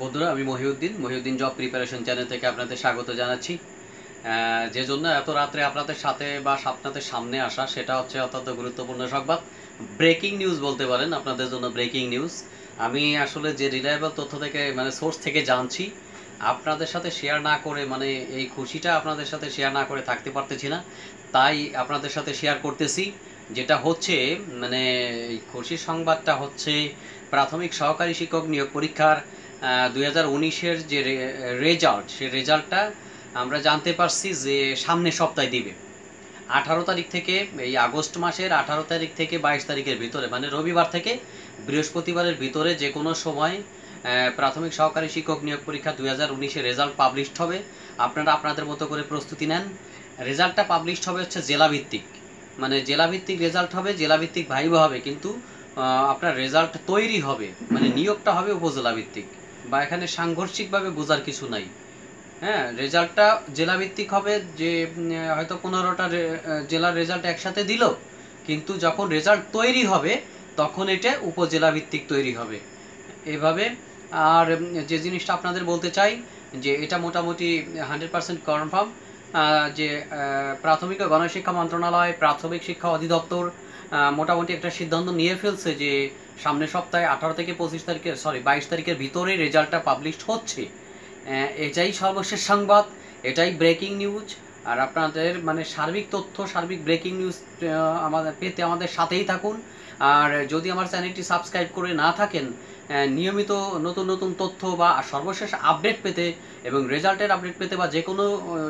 বন্ধুরা, আমি Mohiuddin Mohiuddin job preparation channel থেকে আপনাদের স্বাগত জানাচ্ছি। যে জন্য এত রাত্রে আপনাদের সাথে বা আপনাদের সামনে আসা, সেটা হচ্ছে অত্যন্ত গুরুত্বপূর্ণ সংবাদ। ব্রেকিং নিউজ বলতে পারেন, আপনাদের জন্য ব্রেকিং নিউজ আমি আসলে যে রিলায়েবল তথ্য থেকে মানে সোর্স থেকে জানছি, আপনাদের সাথে শেয়ার না করে মানে এই খুশিটা আপনাদের সাথে শেয়ার না করে থাকতে পারতেছি না, তাই আপনাদের সাথে শেয়ার করতেছি। যেটা হচ্ছে মানে খুশির সংবাদটা হচ্ছে, প্রাথমিক সহকারী শিক্ষক নিয়োগ পরীক্ষার উনিশের যে রেজাল্ট সেই রেজাল্টটা আমরা জানতে পারছি যে সামনের সপ্তাহে দিবে। আঠারো তারিখ থেকে, এই আগস্ট মাসের আঠারো তারিখ থেকে বাইশ তারিখের ভিতরে মানে রবিবার থেকে বৃহস্পতিবারের ভিতরে যে কোনো সময় প্রাথমিক সহকারী শিক্ষক নিয়োগ পরীক্ষা দুই হাজার উনিশের রেজাল্ট পাবলিশড হবে। আপনারা আপনাদের মতো করে প্রস্তুতি নেন। রেজাল্টটা পাবলিশড হবে হচ্ছে জেলাভিত্তিক। মানে জেলাভিত্তিক রেজাল্ট হবে, জেলাভিত্তিক ভাইবা হবে, কিন্তু আপনার রেজাল্ট তৈরি হবে মানে নিয়োগটা হবে উপজেলা ভিত্তিক বা এখানে সাংঘর্ষিকভাবে বোঝার কিছু নাই। হ্যাঁ রেজাল্টটা জেলাভিত্তিক হবে যে হয়তো পনেরোটা জেলার রেজাল্ট একসাথে দিল, কিন্তু যখন রেজাল্ট তৈরি হবে, তখন এটা উপজেলা ভিত্তিক তৈরি হবে। এভাবে, আর যে জিনিসটা আপনাদের বলতে চাই, যে এটা মোটামুটি হান্ড্রেড পার্সেন্ট কনফার্ম যে প্রাথমিক ও গণশিক্ষা মন্ত্রণালয়, প্রাথমিক শিক্ষা অধিদপ্তর মোটামুটি একটা সিদ্ধান্ত নিয়ে ফেলছে যে সামনের সপ্তাহে আঠারো থেকে পঁচিশ তারিখের সরি বাইশ তারিখের ভিতরে রেজাল্টটা পাবলিশ হচ্ছে। এটাই সর্বশেষ সংবাদ, এটাই ব্রেকিং নিউজ আর আপনাদের মানে সার্বিক তথ্য, সার্বিক ব্রেকিং নিউজ আমাদের পেতে আমাদের সাথেই থাকুন। আর যদি আমার চ্যানেলটি সাবস্ক্রাইব করে না থাকেন নিয়মিত নতুন নতুন তথ্য বা সর্বশেষ আপডেট পেতে এবং রেজাল্টের আপডেট পেতে বা যে কোনো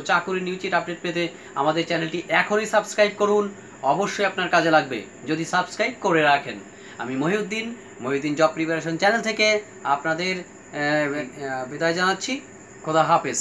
চাকুরি নিউজের আপডেট পেতে আমাদের চ্যানেলটি এখনই সাবস্ক্রাইব করুন। অবশ্যই আপনার কাজে লাগবে। যদি সাবস্ক্রাইব করে রাখেন, আমি Mohiuddin Mohiuddin job preparation channel থেকে আপনাদের বিদায় জানাচ্ছি। খোদা হাফেজ।